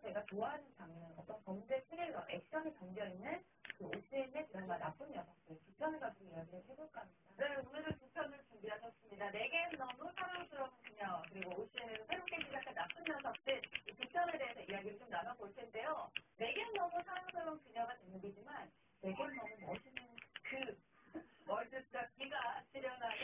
제가 좋아하는 장르, 어떤 범죄 스릴러, 액션이 담겨있는 그 OCN의 드라마 나쁜 녀석들 두 편을 가지고 이야기를 해볼까 합니다. 네, 오늘은 두 편을 준비하셨습니다. 내겐 너무 사랑스러운 그녀, 그리고 오시에는 새롭게 시작한 나쁜 녀석들 이 두 편에 대해서 이야기를 좀 나눠볼 텐데요. 내겐 너무 사랑스러운 그녀가 제목이지만 내겐 너무 멋있는 그 월드스타 기가 출연하는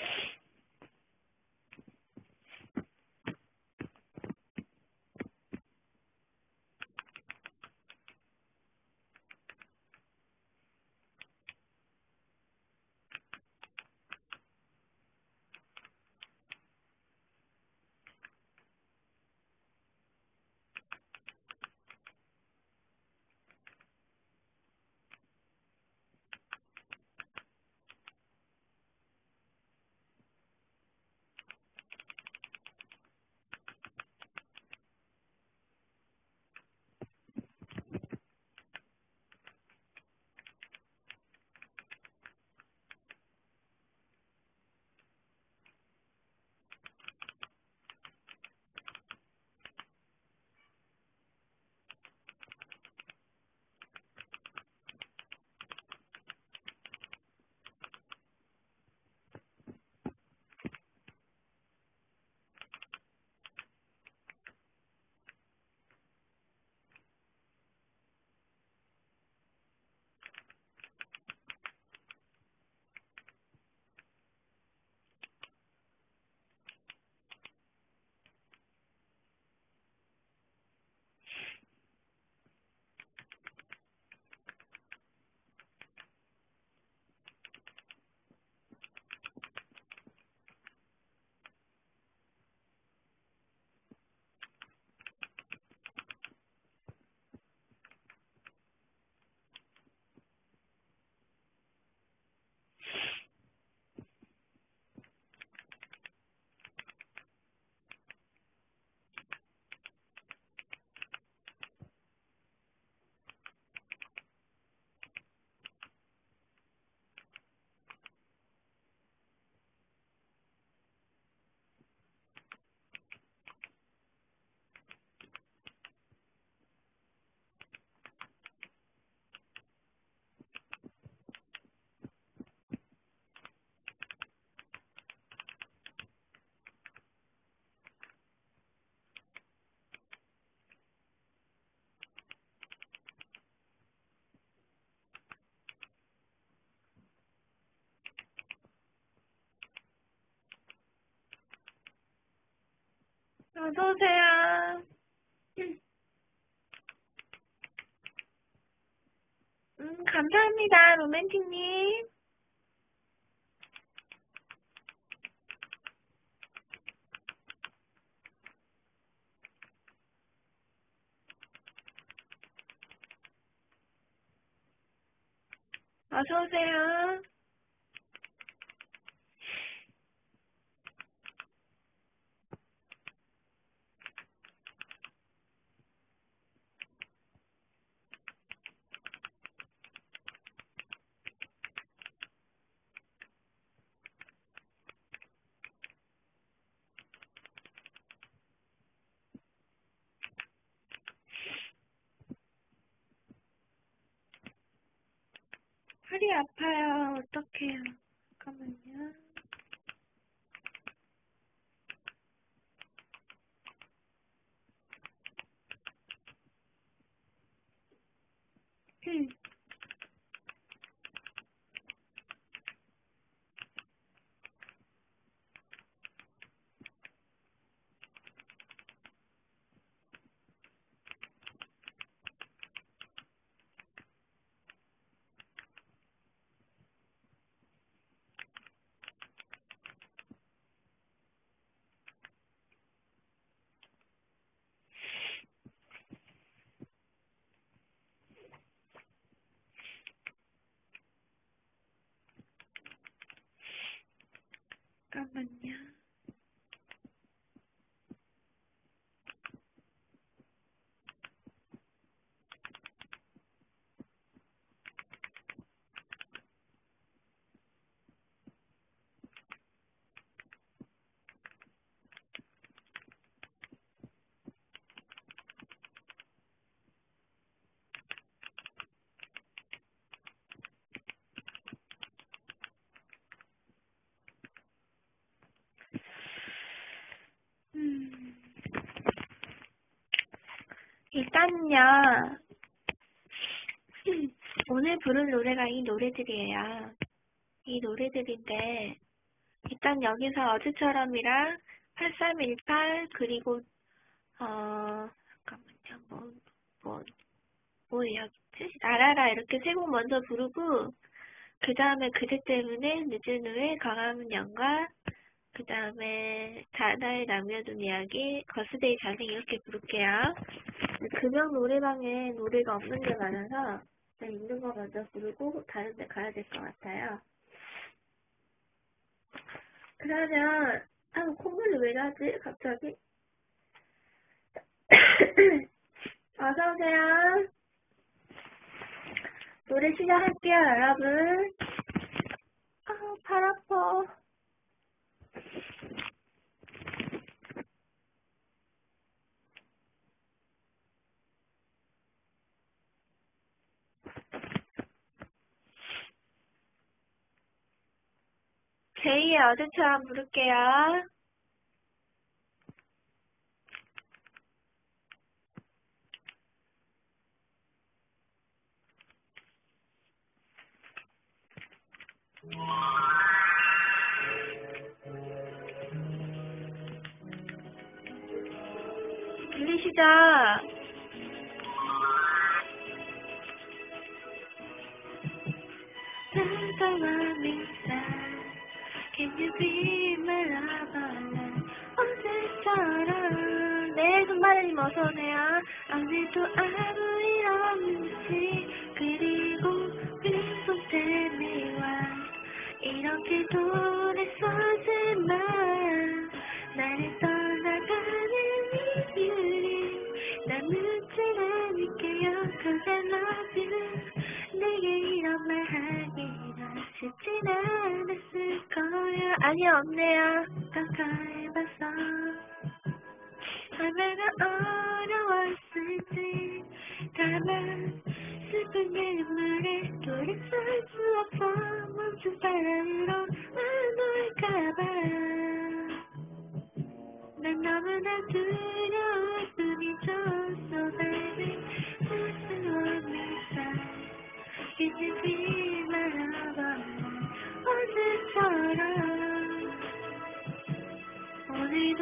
어서오세요. 음, 감사합니다, 로맨틱님. 어서오세요. 일단요, 오늘 부를 노래가 이 노래들이에요. 이 노래들인데, 일단 여기서 어제처럼이랑 8318, 그리고, 어, 잠깐만요, 뭐, 뭐, 뭐였지? 나라라 이렇게 세 곡 먼저 부르고, 그 다음에 그대 때문에 늦은 후에 강화문 연가, 그 다음에 자다에 남겨둔 이야기, 거스데이 자생 이렇게 부를게요. 금영 노래방에 노래가 없는 게 많아서 그냥 있는 거 먼저 부르고 다른 데 가야 될 것 같아요. 그러면 아 콧물이 왜 나지 갑자기? 어서 오세요. 노래 시작할게요 여러분. 아팔 아파. 제이의 어제처럼 부를게요. 들리시죠? Can you be? 어제처럼 네, 손마르님 어서오세요. 오늘도 아무 일 없는지 그리고 빈손 때문에와 이렇게 돌 아니 없네요. 가까이 봐서. 얼마나 어려웠을지. 다만 슬픈 내 눈물에 돌이킬 수 없어. 멈춘 사랑으로 안 올까봐. 난 너무나 두려울 오늘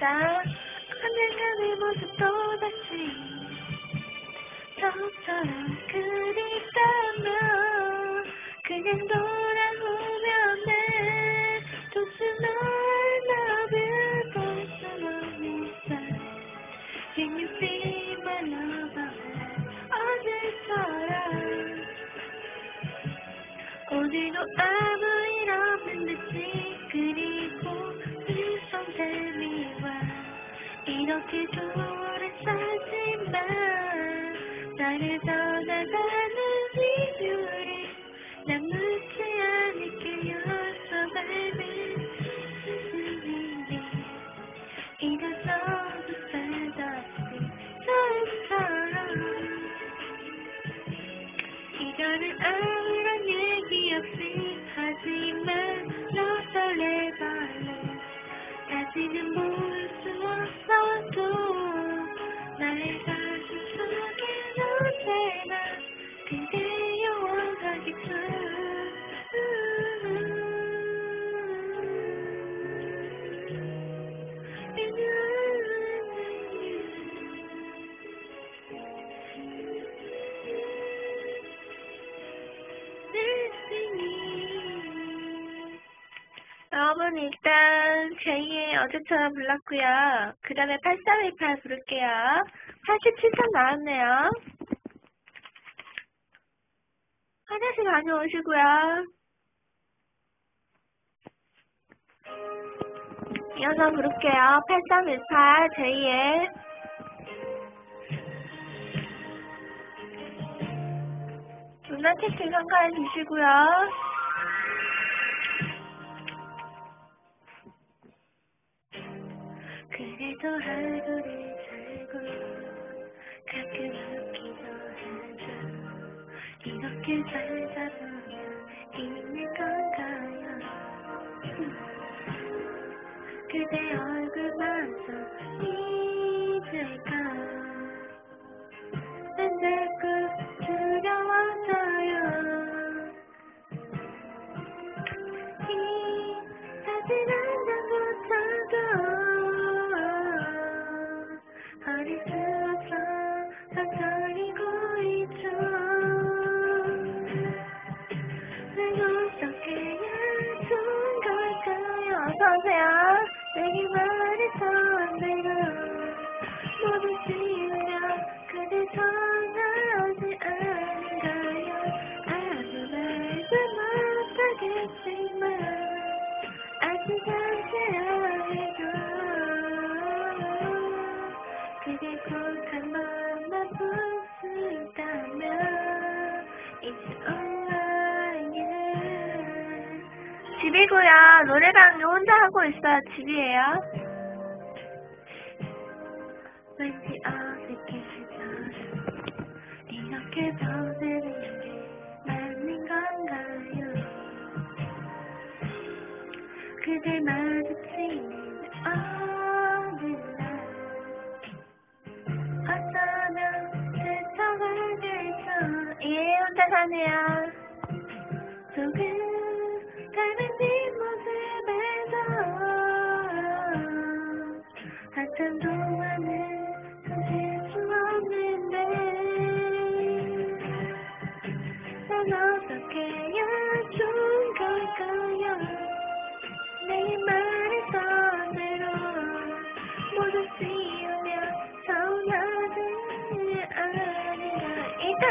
노 제2의 어제처럼 불렀고요. 그 다음에 8318 부를게요. 87점 나왔네요. 화장실 다녀오시고요. 이어서 부를게요. 8318 제2의 누나 채팅 참가해 주시고요. 그래도 하루를 살고 가끔 웃기도 하죠. 이렇게 살다 보면 있는 건가요? 그대 집이고요. 노래방 혼자 하고 있어요. 집이에요. 왠지 어색해져서 이렇게 보내는 게 맞는 건가요? 그대 마주치는 어느 날 어쩌면 스쳐가 될까 예 혼자 사네요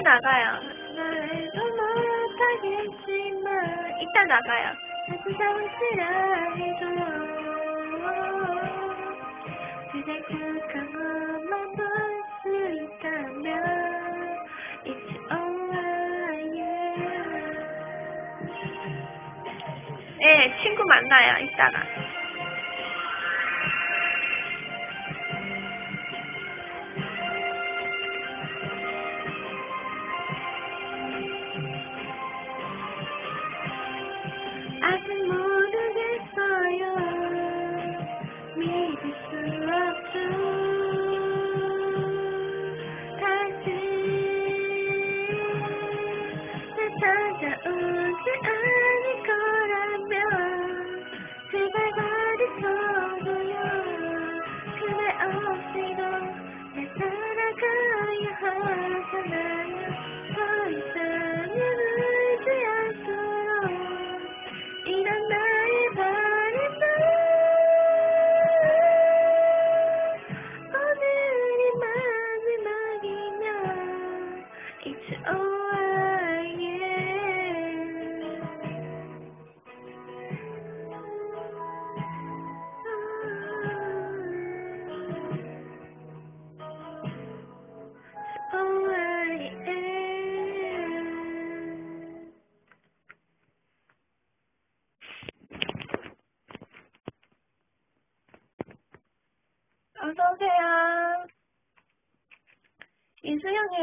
나가요. 말도 못하겠지만 이따 나가요. 다시 잠시라 해줘요 그대 그한 번만 볼수 있다면 It's alright. yeah 네, 친구 만나요, 이따가.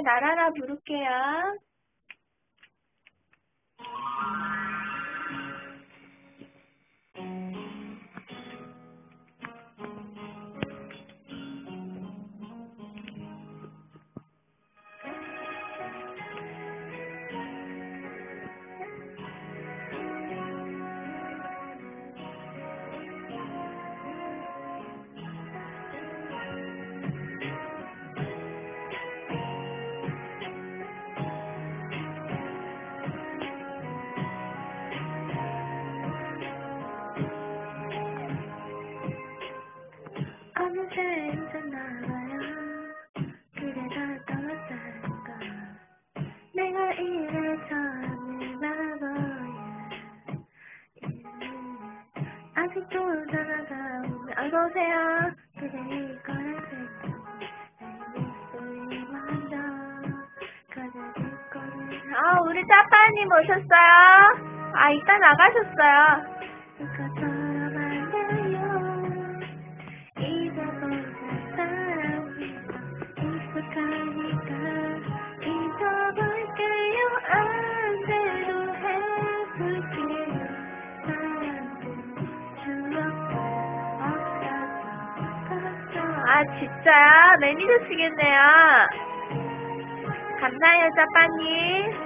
나라라 부를게요. 진짜야? 매니저시겠네요. 감사해요 짜빠님.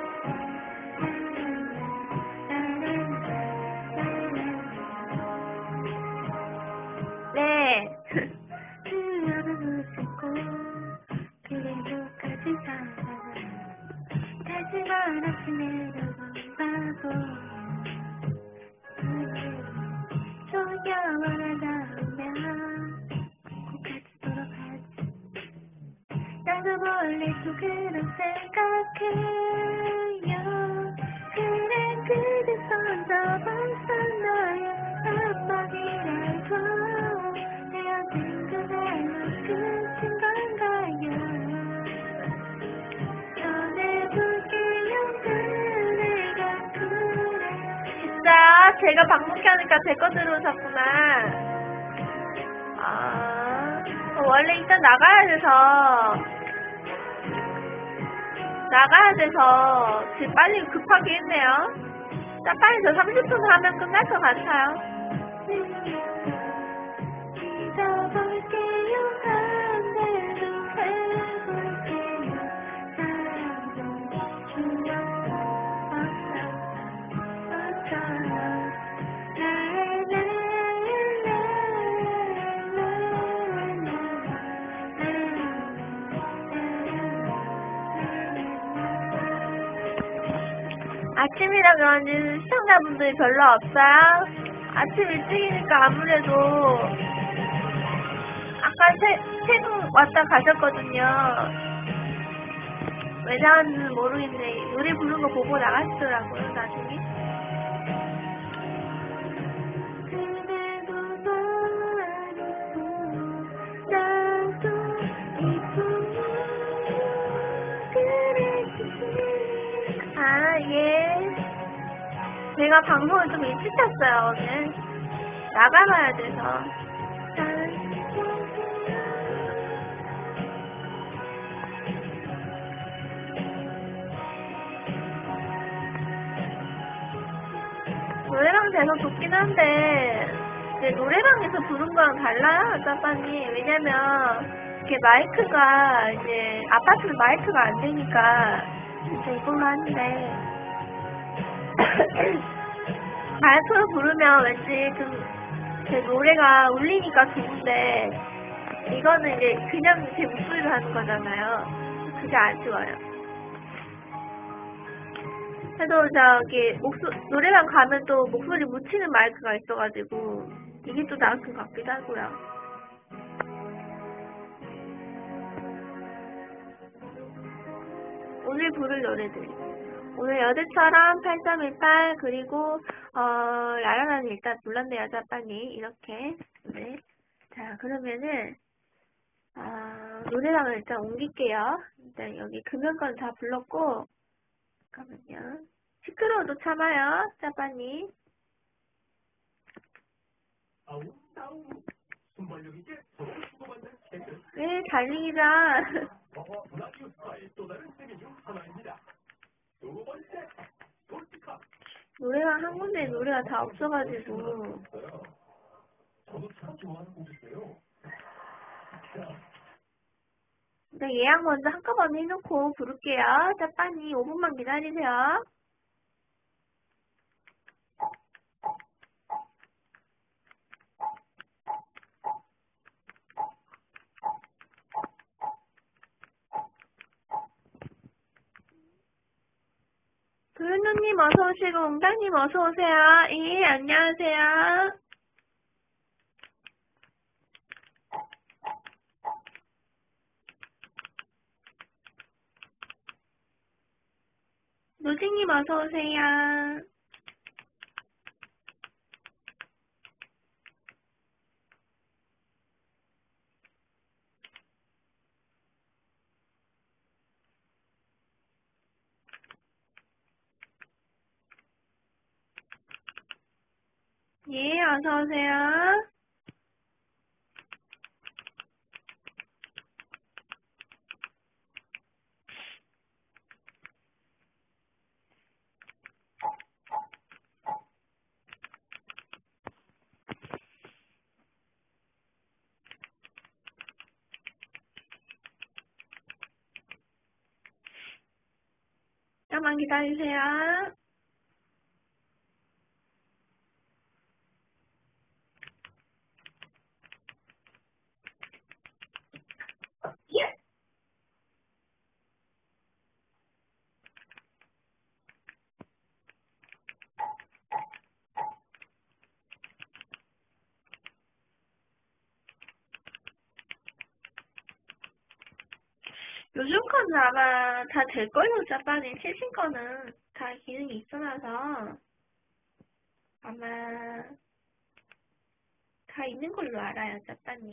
돼서 지금 빨리 급하게 했네요. 자 빨리 저 30분 하면 끝날 것 같아요 아침이라 그런지 시청자분들이 별로 없어요. 아침 일찍이니까 아무래도 아까 세, 세분 왔다 가셨거든요. 왜 나왔는지 모르겠네. 노래 부르는 거 보고 나가시더라고요, 나중에. 제가 방송을 좀 일찍 켰어요, 오늘. 나가봐야 돼서. 노래방 돼서 좋긴 한데, 이제 노래방에서 부른 거랑 달라요, 짜파님. 왜냐면, 이게 마이크가, 이제, 아파트는 마이크가 안 되니까, 이제 이걸로 하는데, 마이크로 부르면 왠지 좀, 제 노래가 울리니까 좋은데, 이거는 이제 그냥 제 목소리로 하는 거잖아요. 그게 안 좋아요. 그래도 저기 목소 노래방 가면 또 목소리 묻히는 마이크가 있어가지고 이게 또 나을 것 같기도 하고요. 오늘 부를 노래들. 오늘 여드처럼 8318 그리고 어 라라라는 일단 불렀네요 짜빠니 이렇게 네. 자 그러면은 아 노래방을 일단 옮길게요. 일단 여기 금연권 다 불렀고 잠깐만요. 시끄러워도 참아요 짜빠니. 네 달리기자. 버거 라디오스타의 또다 노래방 한 군데 노래가 다 없어가지고 일단 예약 먼저 한꺼번에 해놓고 부를게요. 짜빠니 5분만 기다리세요. 도윤우님 어서 오시고 웅당님 어서 오세요. 예 안녕하세요. 노진님 어서 오세요. 예, 어서 오세요. 잠깐만 기다리세요. 요즘 거는 아마 다 될 걸요, 짜파님. 최신 거는 다 기능이 있어놔서 아마 다 있는 걸로 알아요, 짜파님.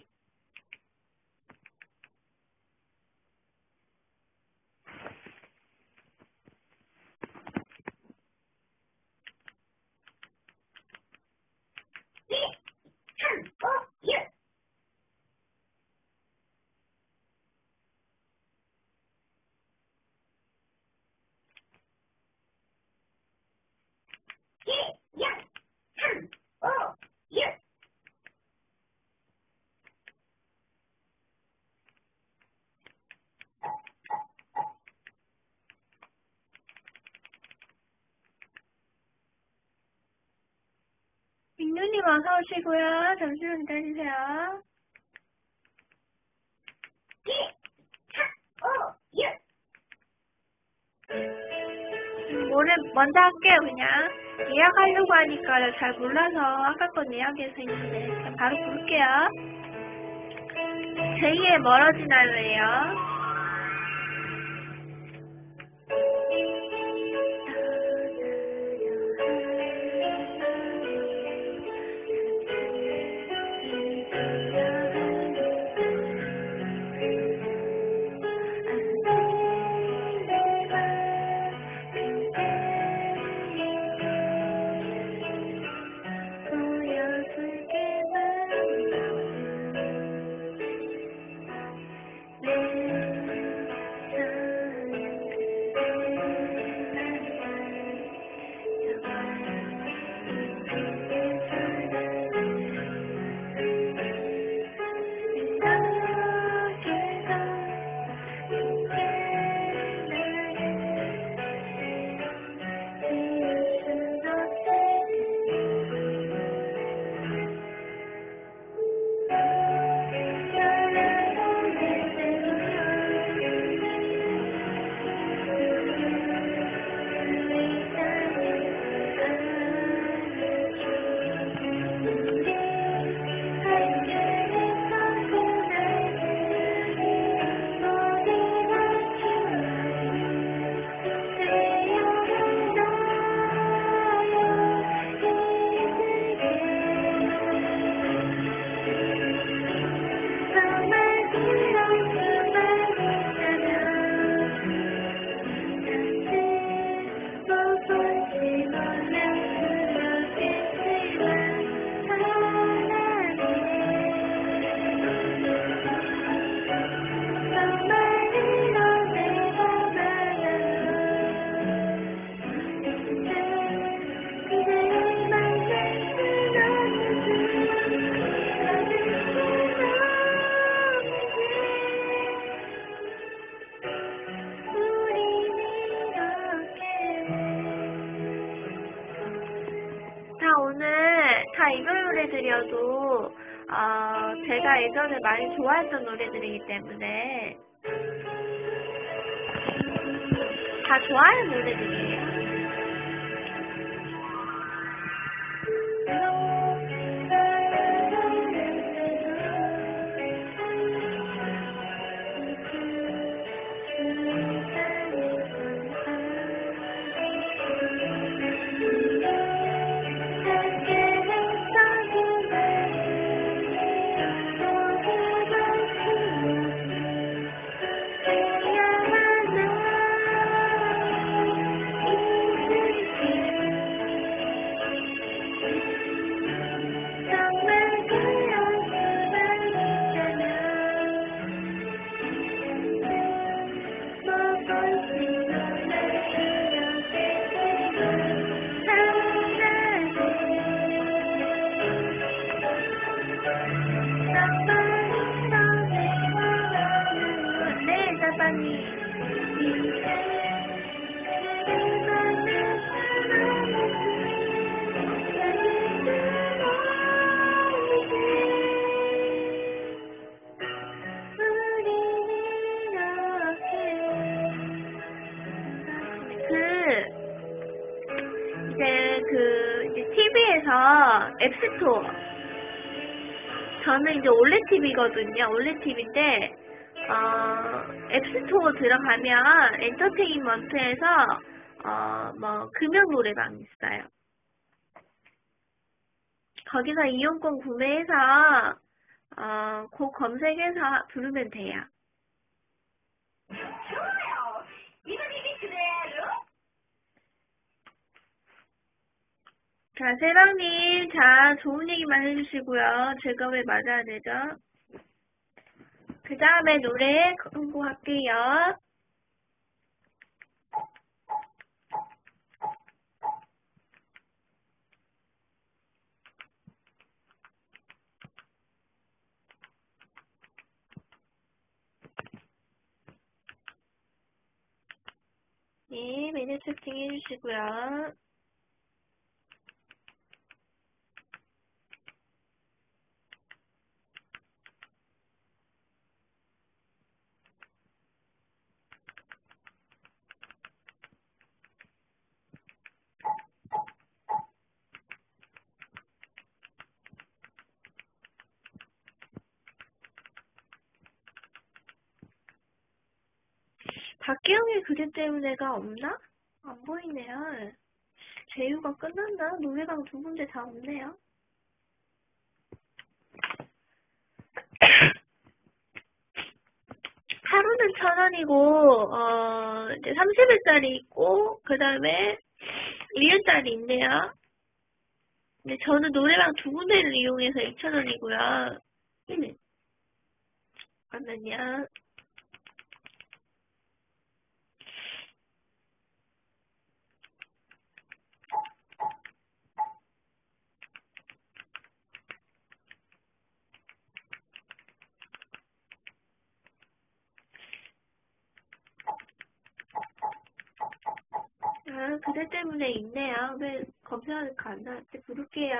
오시고요. 잠시만 기다리세요. 음, 뭐를 먼저 할게요 그냥 예약하려고 하니까 잘 몰라서 아까 건 예약해서 있는데 바로 부를게요 제2의 멀어진 하루예요 좋아했던 노래들이기 때문에, 다 좋아하는 노래들이에요. 이제 올레 TV거든요. 올레 TV인데 어, 앱스토어 들어가면 엔터테인먼트에서 어, 뭐 금연 노래방 있어요. 거기서 이용권 구매해서 어, 곡 검색해서 부르면 돼요. 좋아요. 이번 일이 그대로 자, 세랑님, 자, 좋은 얘기만 해주시고요. 즐거움에 맞아야 되죠. 그 다음에 노래 홍보할게요. 네, 메뉴 채팅 해 주시고요. 때문에가 없나? 안 보이네요. 제휴가 끝났나? 노래방 두 군데 다 없네요. 하루는 천 원이고, 어, 이제 30일짜리 있고, 그 다음에 1년짜리 있네요. 근데 저는 노래방 두 군데를 이용해서 2천 원이고요. 잠깐만요. 아, 그대 때문에 검색하니까 안 나왔지? 부를게요.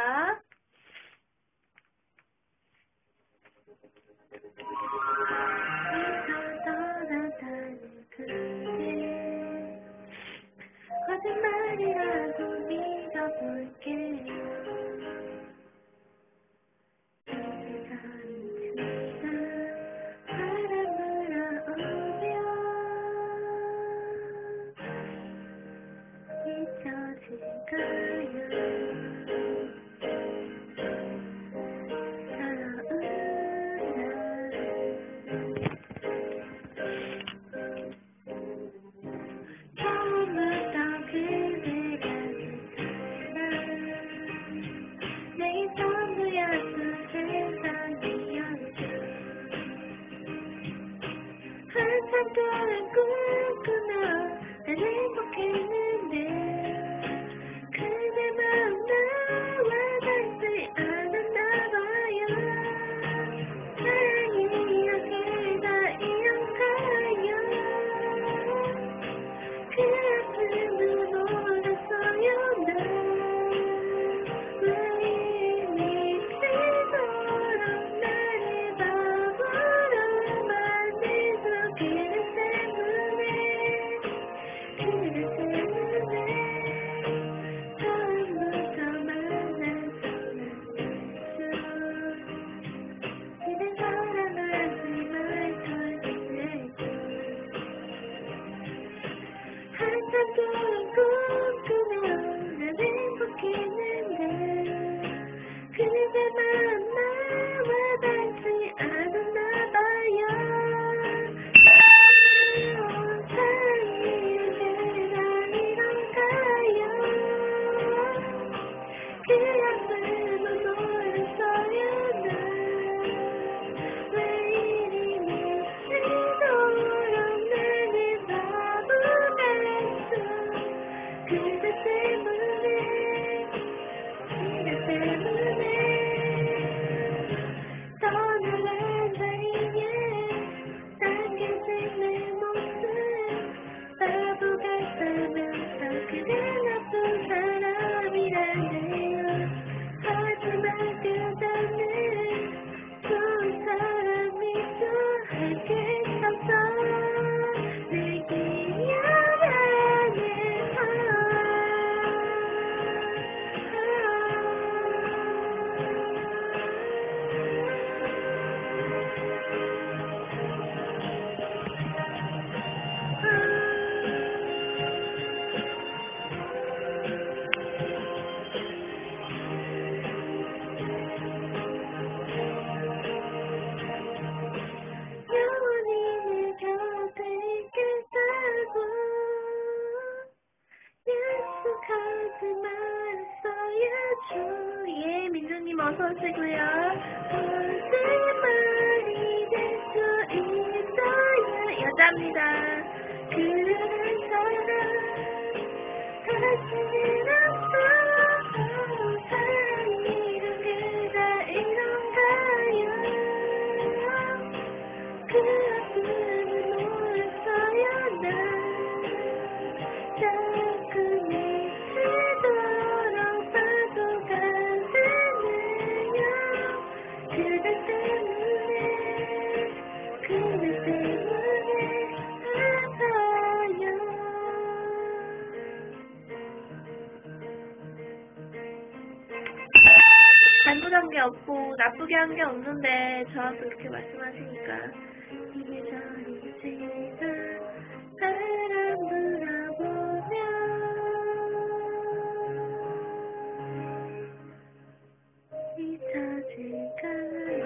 한 게 없는데 저한테 그렇게 말씀하시니까. 이게 저리지가 사람 돌아보면 잊혀질까요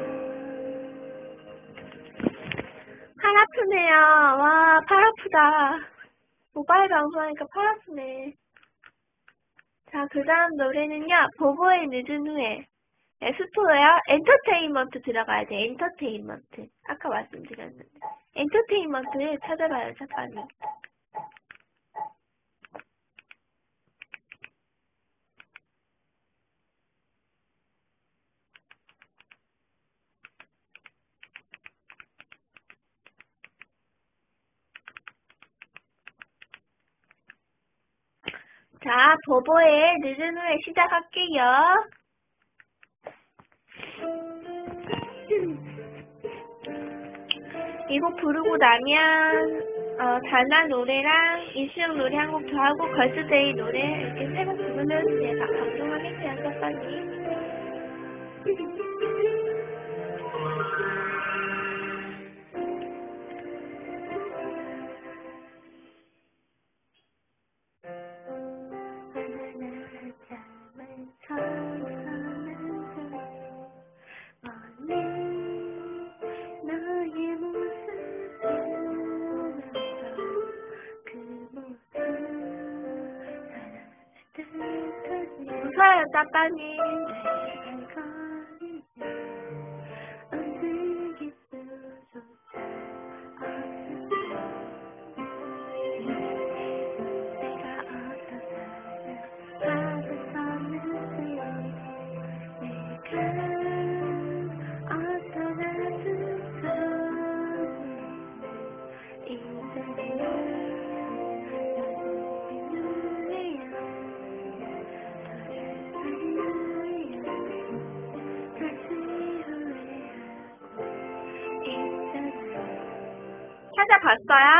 팔 아프네요. 와 팔 아프다. 모바일 방송하니까 팔 아프네. 자, 그 다음 노래는요, 보보의 늦은 후에. 에스토야 엔터테인먼트 들어가야 돼, 엔터테인먼트. 아까 말씀드렸는데. 엔터테인먼트 찾아봐요, 잠깐만. 자, 보보의 늦은 후에 시작할게요. 이곡 부르고 나면 어, 달라 노래랑 이수영 노래 한 곡 더 하고 걸스데이 노래 이렇게 세 곡 부르면 방송하겠어요, 첫 찾아봤어요?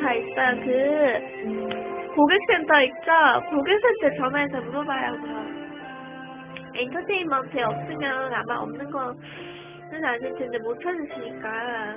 다 있어요 그 고객센터 있죠? 고객센터 전화해서 물어봐요. 엔터테인먼트에 없으면 아마 없는 거는 아닐 텐데 못 찾으시니까.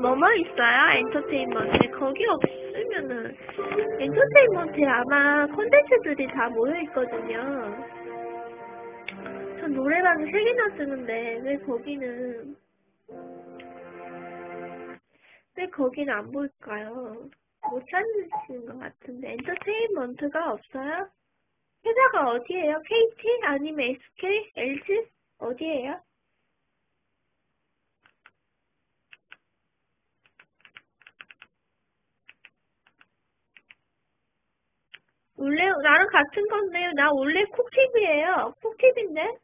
뭐뭐 있어요 엔터테인먼트 거기 없으면은 엔터테인먼트에 아마 콘텐츠들이 다 모여있거든요 전 노래방 세 개나 쓰는데 왜 거기는 왜 거기는 안 보일까요? 못 찾으시는 것 같은데 엔터테인먼트가 없어요? 회사가 어디예요? KT 아니면 SK? LG? 어디예요? 원래 나랑 같은 건데요. 나 원래 콕TV예요. 콕TV인데?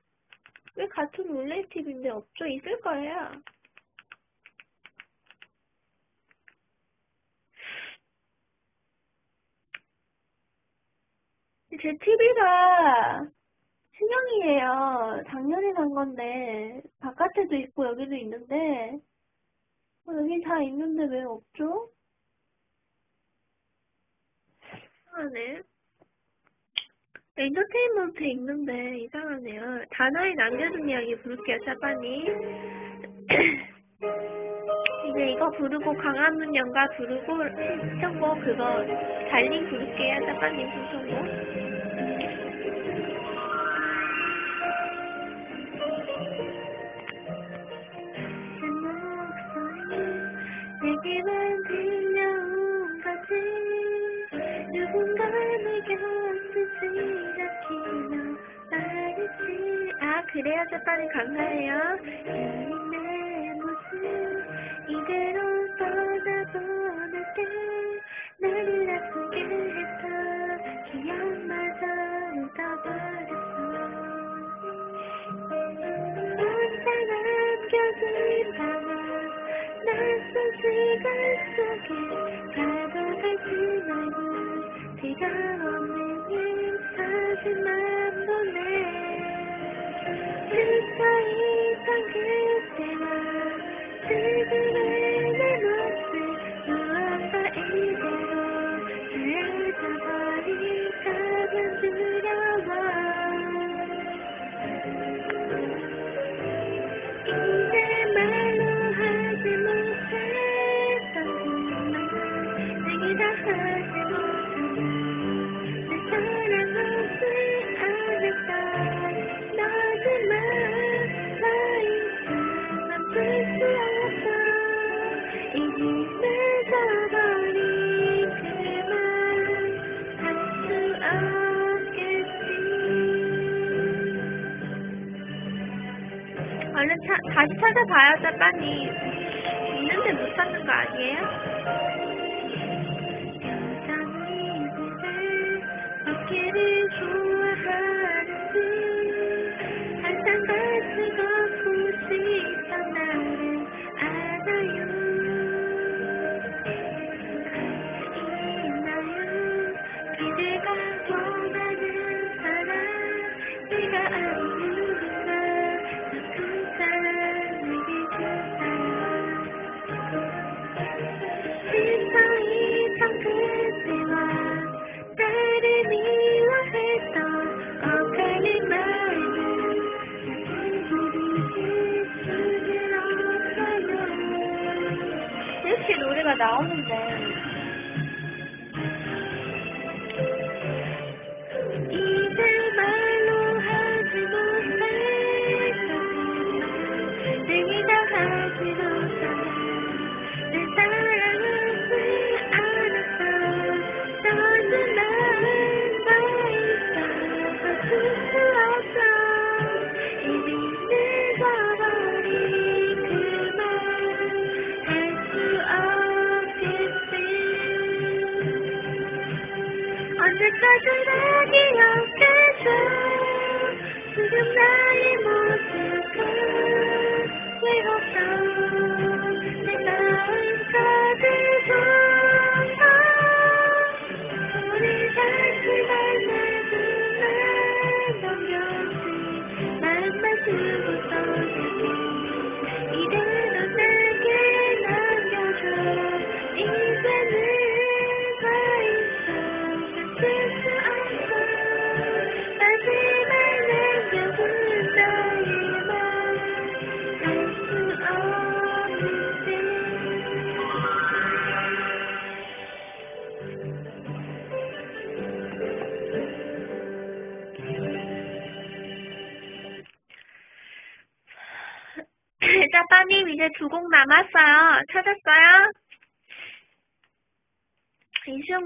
왜 같은 원래 TV인데 없죠? 있을 거예요. 제 TV가 신형이에요. 작년에 산 건데 바깥에도 있고 여기도 있는데 어, 여기 다 있는데 왜 없죠? 이상하네. 엔터테인먼트 있는데 이상하네요. 단어에 남겨둔 이야기 부를게요, 짜파니. 이제 이거 부르고 강화문 연가 부르고 신청곡 그거 달링 부를게요, 짜파님 신청곡. 아 그래요 재빨리 감사해요. 내 모습 이대로 뻗어보는데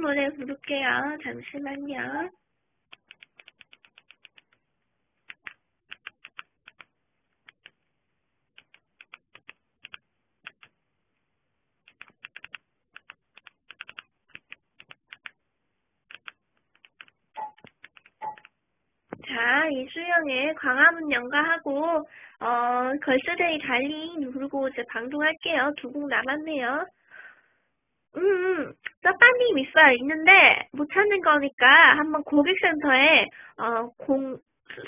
노래 부를게요. 잠시만요. 자, 이수영의 광화문 연가하고 어, 걸스데이 달리 누르고 이제 방송할게요. 두 곡 남았네요. 짜빠님 있어요. 있는데 못 찾는 거니까 한번 고객센터에 어, 공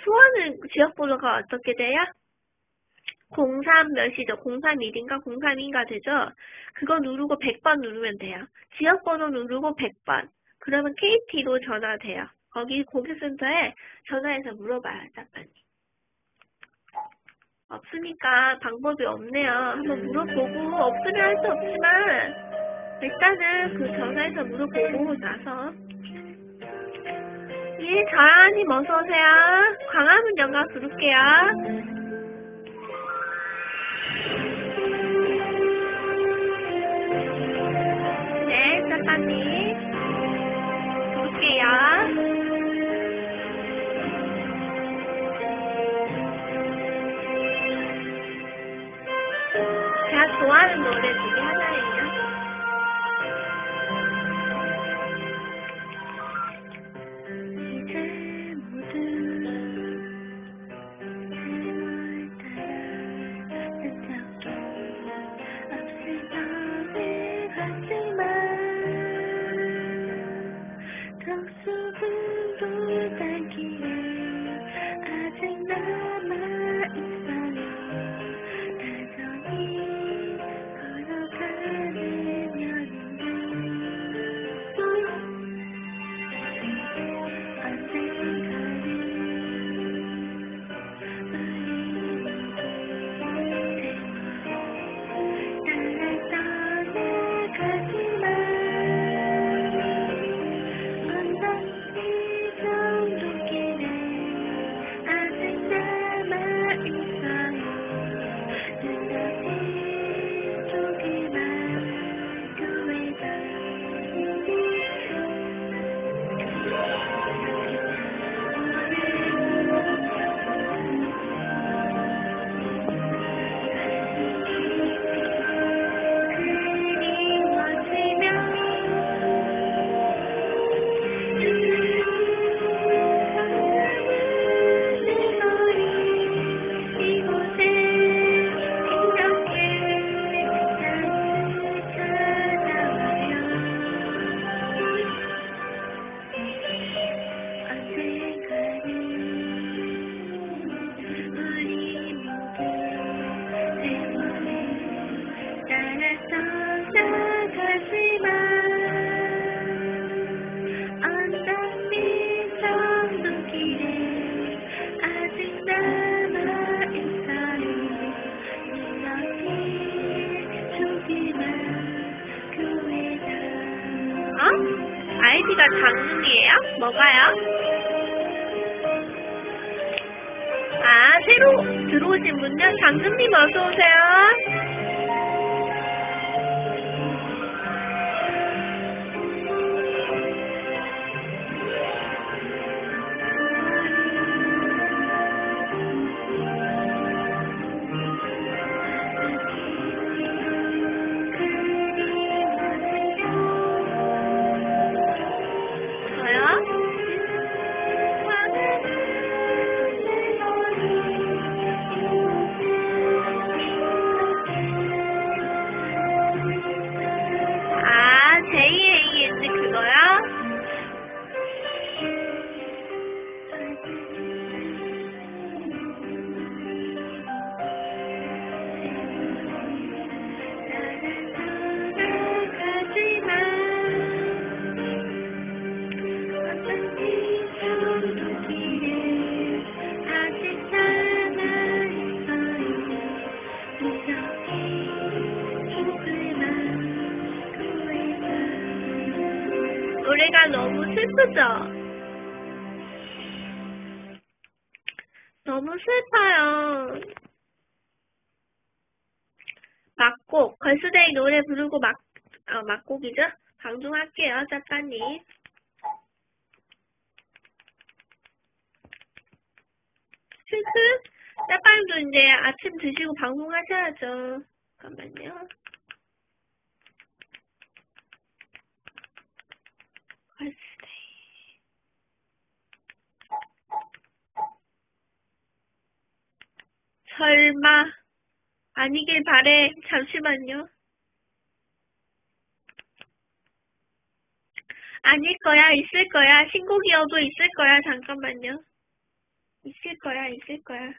소원을 지역 번호가 어떻게 돼요? 03 몇이죠? 03일인가 03인가 되죠? 그거 누르고 100번 누르면 돼요. 지역 번호 누르고 100번. 그러면 KT로 전화돼요. 거기 고객센터에 전화해서 물어봐요, 짜빠님. 없으니까 방법이 없네요. 한번 물어보고 없으면 할 수 없지만 일단은 그 전화해서 물어보고 나서 예, 자라님 어서 오세요. 광화문 연가 부를게요. 네, 짜파님 부를게요. 제가 좋아하는 노래 중에 하나 슬프죠? 너무 슬퍼요. 막곡, 걸스데이 노래 부르고 막, 어, 막곡이죠? 방송할게요, 짜파님. 슬프? 짜파님도 이제 아침 드시고 방송하셔야죠. 잠깐만요. 걸스데이. 설마 아니길 바래. 잠시만요. 아닐 거야, 있을 거야. 신곡이어도 있을 거야. 잠깐만요. 있을 거야, 있을 거야.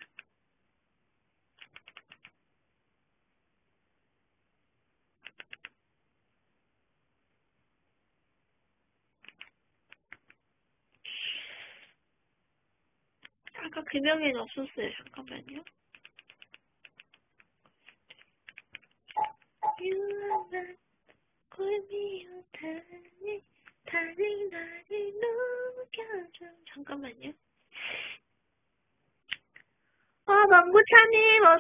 아까 그 명에는 없었어요. 잠깐만요.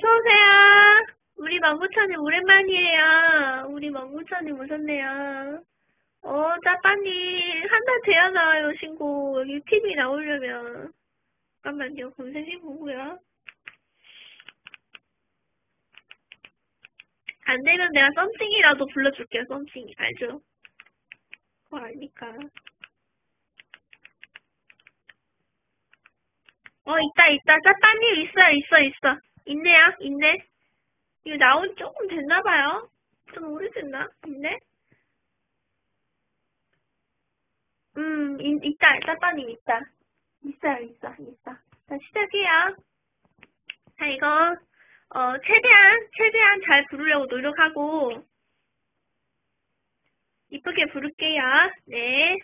어서오세요 우리 망구차님 오랜만이에요 우리 망구차님 오셨네요 어 짜빠님 한 달 돼야 나와요 신곡 여기 TV 나오려면 잠깐만요 검색해보고요 안 되면 내가 썸띵이라도 불러줄게요, 썸띵. 알죠? 그거 아니까. 어, 있다, 있다. 짜파님 있어, 있어, 있어. 있네요, 있네. 이거 나온 지 조금 됐나봐요. 좀 오래됐나? 있네? 음, 있, 있다. 짜파님 있다. 있어요, 있어, 있어. 자, 시작해요. 자, 이거. 어, 최대한, 최대한 잘 부르려고 노력하고, 이쁘게 부를게요. 네.